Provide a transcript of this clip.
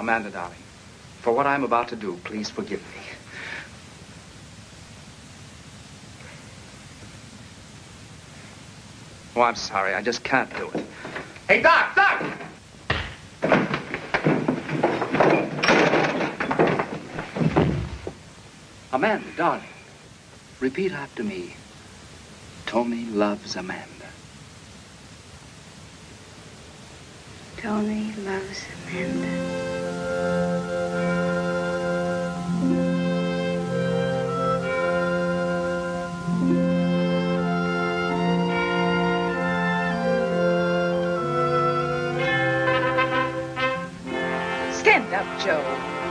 Amanda, darling, for what I'm about to do, please forgive me. Oh, I'm sorry. I just can't do it. Hey, Doc, Doc! Amanda, darling, repeat after me. Tony loves Amanda. Tony loves Amanda. Stand up, Joe.